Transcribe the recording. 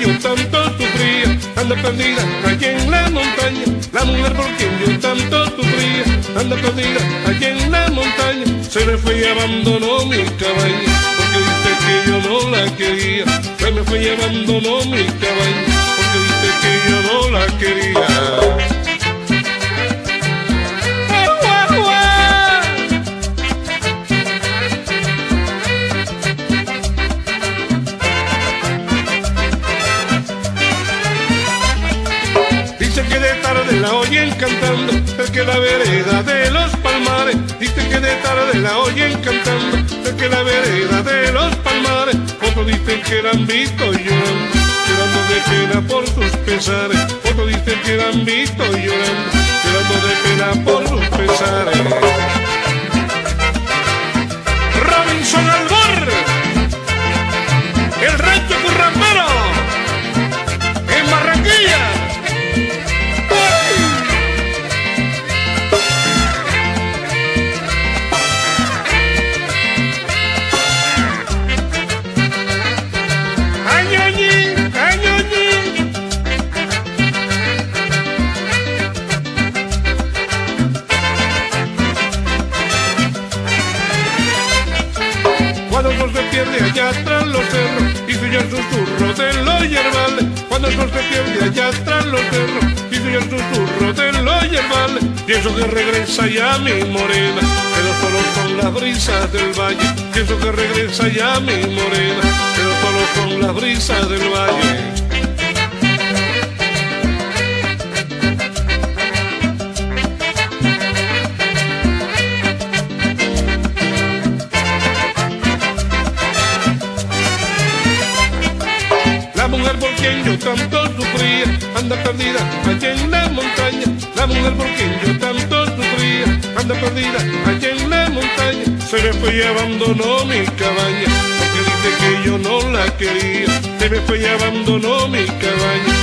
yo tanto sufría, anda perdida allí en la montaña. La mujer por quien yo tanto sufría, anda perdida allí en la montaña. Se me fue y abandonó mi cabaña, porque dice que yo no la quería. Se me fue y abandonó mi cabaña, porque dice que yo no la quería. La oyen cantando, que la vereda de los palmares, dice que de tarde la oyen cantando, que la vereda de los palmares, otros dicen que la han visto llorando, llorando de pena por sus pesares, otros dicen que la han visto llorando, llorando de pena por sus se pierde allá tras los cerros y oye el susurro de los. Cuando el sol se pierde allá tras los cerros y oye el susurro de los yerbales. Pienso que regresa ya mi morena, pero solo son las brisas del valle. Pienso que regresa ya mi morena, pero solo son las brisas del valle. Mujer por quien yo tanto sufría, anda perdida allá en la montaña. La mujer por quien yo tanto sufría, anda perdida allá en la montaña. Se me fue y abandonó mi cabaña, porque dice que yo no la quería. Se me fue y abandonó mi cabaña,